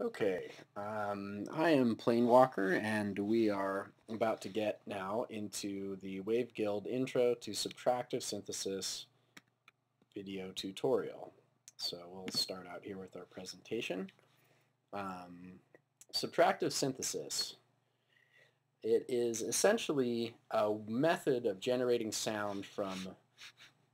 Okay, um, I am Planewalker, and we are about to get now into the Wave Guild Intro to Subtractive Synthesis video tutorial. So we'll start out here with our presentation. Um, subtractive synthesis. It is essentially a method of generating sound from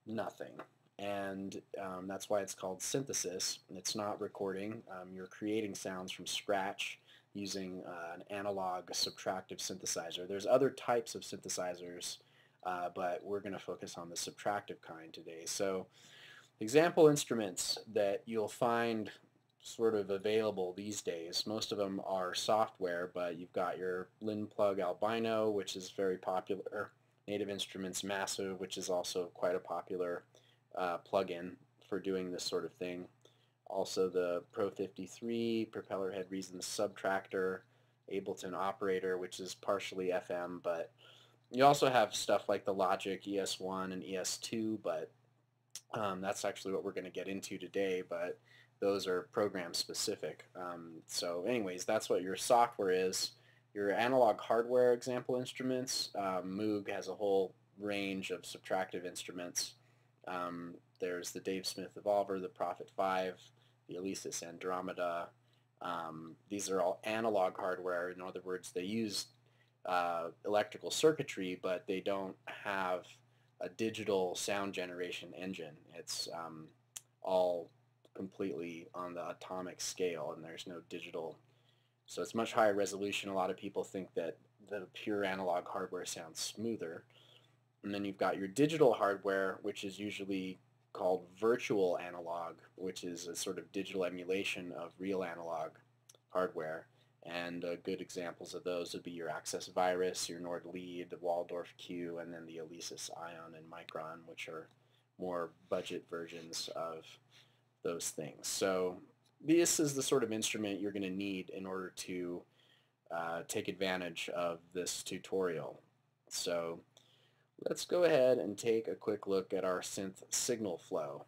nothing and um, that's why it's called synthesis. It's not recording. Um, you're creating sounds from scratch using uh, an analog subtractive synthesizer. There's other types of synthesizers, uh, but we're going to focus on the subtractive kind today. So example instruments that you'll find sort of available these days. Most of them are software, but you've got your Linplug Albino, which is very popular, Native Instruments Massive, which is also quite a popular uh, plugin for doing this sort of thing. Also the Pro 53, Propellerhead Reason Subtractor, Ableton Operator, which is partially FM, but you also have stuff like the Logic ES1 and ES2, but um, that's actually what we're going to get into today, but those are program specific. Um, so anyways, that's what your software is. Your analog hardware example instruments, um, Moog has a whole range of subtractive instruments. Um, there's the Dave Smith Evolver, the Prophet 5, the Alesis Andromeda. Um, these are all analog hardware. In other words, they use uh, electrical circuitry, but they don't have a digital sound generation engine. It's um, all completely on the atomic scale, and there's no digital. So it's much higher resolution. A lot of people think that the pure analog hardware sounds smoother. And then you've got your digital hardware, which is usually called virtual analog, which is a sort of digital emulation of real analog hardware. And uh, good examples of those would be your Access Virus, your Nord Lead, the Waldorf Q, and then the Alesis Ion and Micron, which are more budget versions of those things. So this is the sort of instrument you're going to need in order to uh, take advantage of this tutorial. So Let's go ahead and take a quick look at our synth signal flow.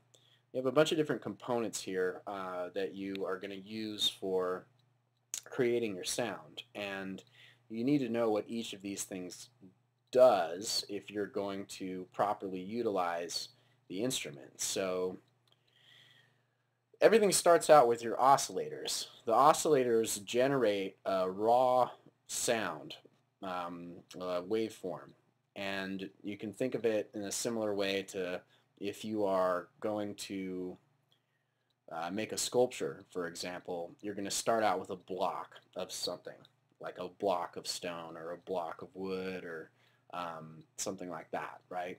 You have a bunch of different components here uh, that you are going to use for creating your sound and you need to know what each of these things does if you're going to properly utilize the instrument. So everything starts out with your oscillators. The oscillators generate a raw sound um, waveform and you can think of it in a similar way to if you are going to uh, make a sculpture, for example, you're going to start out with a block of something, like a block of stone or a block of wood or um, something like that, right?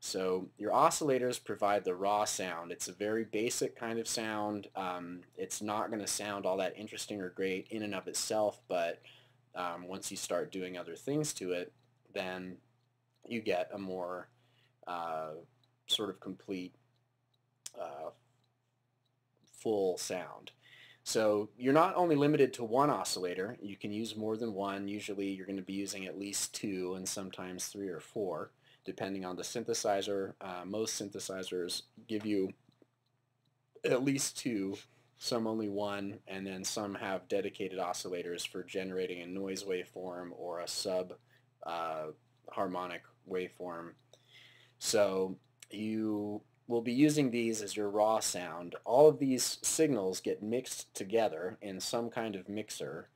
So your oscillators provide the raw sound. It's a very basic kind of sound. Um, it's not going to sound all that interesting or great in and of itself, but um, once you start doing other things to it, then you get a more uh, sort of complete uh, full sound. So you're not only limited to one oscillator, you can use more than one. Usually you're going to be using at least two and sometimes three or four, depending on the synthesizer. Uh, most synthesizers give you at least two, some only one, and then some have dedicated oscillators for generating a noise waveform or a sub uh, harmonic waveform. So you will be using these as your raw sound. All of these signals get mixed together in some kind of mixer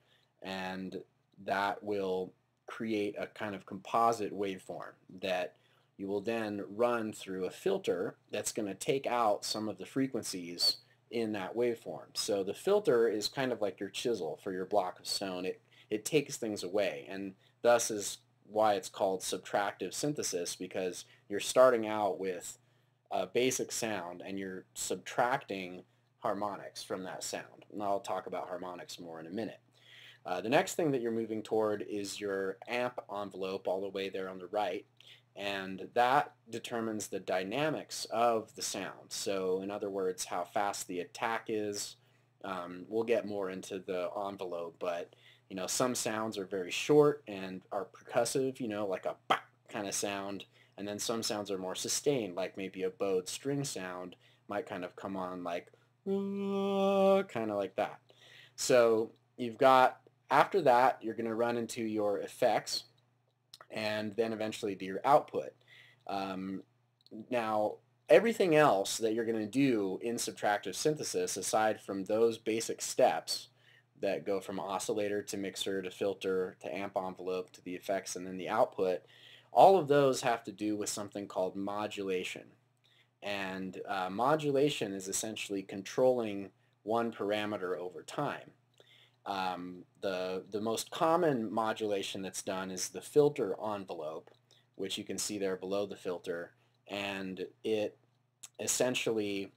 and that will create a kind of composite waveform that you will then run through a filter that's going to take out some of the frequencies in that waveform. So the filter is kind of like your chisel for your block of stone. It, it takes things away and thus is why it's called subtractive synthesis because you're starting out with a basic sound and you're subtracting harmonics from that sound. And I'll talk about harmonics more in a minute. Uh, the next thing that you're moving toward is your amp envelope all the way there on the right and that determines the dynamics of the sound. So in other words, how fast the attack is. Um, we'll get more into the envelope, but you know, some sounds are very short and are percussive, you know, like a bop kind of sound. And then some sounds are more sustained, like maybe a bowed string sound might kind of come on like, kind of like that. So you've got, after that, you're going to run into your effects and then eventually to your output. Um, now, everything else that you're going to do in subtractive synthesis, aside from those basic steps that go from oscillator to mixer to filter to amp envelope to the effects and then the output, all of those have to do with something called modulation. And uh, modulation is essentially controlling one parameter over time. Um, the, the most common modulation that's done is the filter envelope, which you can see there below the filter, and it essentially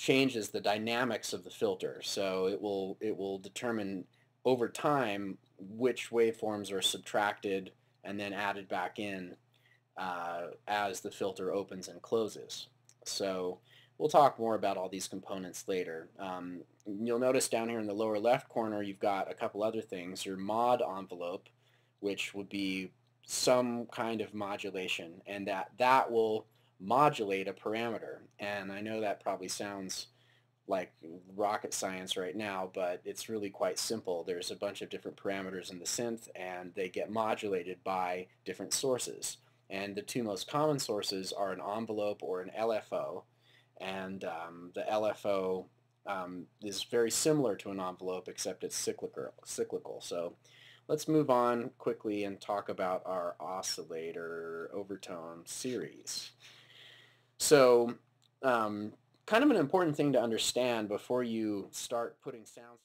changes the dynamics of the filter. So it will, it will determine over time which waveforms are subtracted and then added back in uh, as the filter opens and closes. So we'll talk more about all these components later. Um, you'll notice down here in the lower left corner you've got a couple other things. Your mod envelope, which would be some kind of modulation, and that, that will modulate a parameter. And I know that probably sounds like rocket science right now, but it's really quite simple. There's a bunch of different parameters in the synth, and they get modulated by different sources. And the two most common sources are an envelope or an LFO. And um, the LFO um, is very similar to an envelope, except it's cyclical. cyclical. So let's move on quickly and talk about our oscillator overtone series. So um, kind of an important thing to understand before you start putting sounds